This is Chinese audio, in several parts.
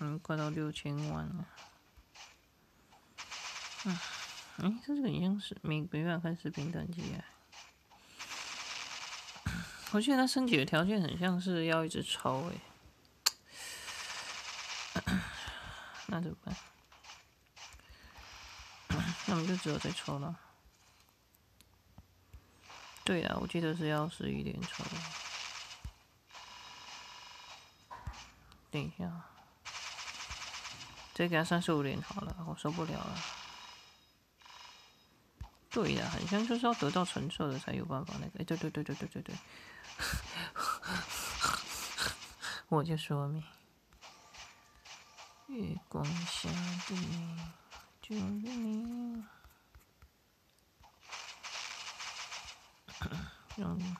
嗯，快到六千万了。嗯，哎，这个已经是没没办法看视频等级啊。我记得它升级的条件很像是要一直抽哎。那怎么办？那我们就只有再抽了。对啊，我记得是要十一点抽。等一下，再给他三十五连好了，我受不了了。对呀，好像就是要得到橙色的才有办法那个。哎，对对对对对对对，我就说明。月光下的你，就是你。嗯。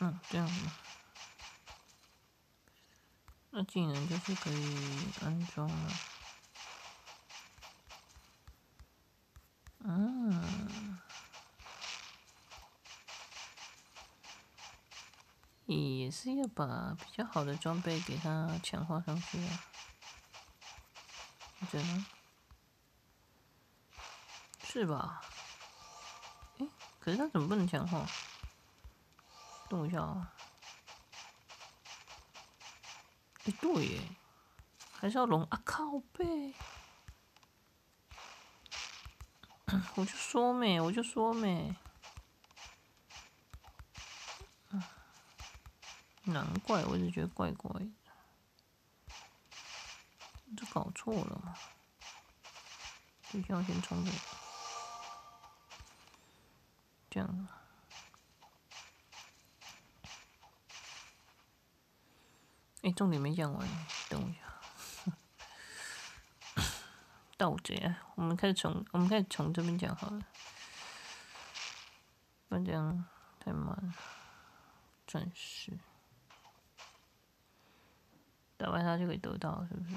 嗯，这样子。那技能就是可以安装了。嗯。也是要把比较好的装备给它强化上去啊。真的？是吧？哎，可是它怎么不能强化？动一下啊！哎，对耶，还是要龙啊！靠背，我就说没，我就说没，难怪我一直觉得怪怪的，这搞错了嘛？必须要先充这个，这样。哎，重点没讲完，等我一下。盗贼啊！我们开始从我们开始从这边讲好了，不然这样太慢了。钻石，打败他就可以得到，是不是？